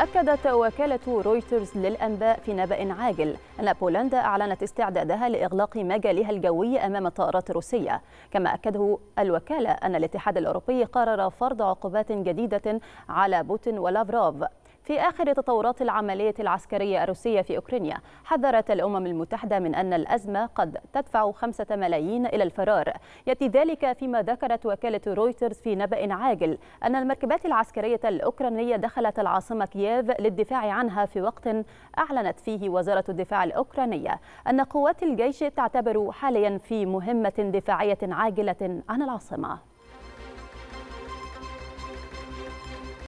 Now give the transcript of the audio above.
أكدت وكالة رويترز للأنباء في نبأ عاجل أن بولندا أعلنت استعدادها لإغلاق مجالها الجوي أمام الطائرات الروسية كما أكده الوكالة أن الاتحاد الأوروبي قرر فرض عقوبات جديدة على بوتين ولافروف. في آخر تطورات العملية العسكرية الروسية في أوكرانيا حذرت الأمم المتحدة من أن الأزمة قد تدفع خمسة ملايين إلى الفرار. يأتي ذلك فيما ذكرت وكالة رويترز في نبأ عاجل أن المركبات العسكرية الأوكرانية دخلت العاصمة كييف للدفاع عنها في وقت أعلنت فيه وزارة الدفاع الأوكرانية أن قوات الجيش تعتبر حاليا في مهمة دفاعية عاجلة عن العاصمة.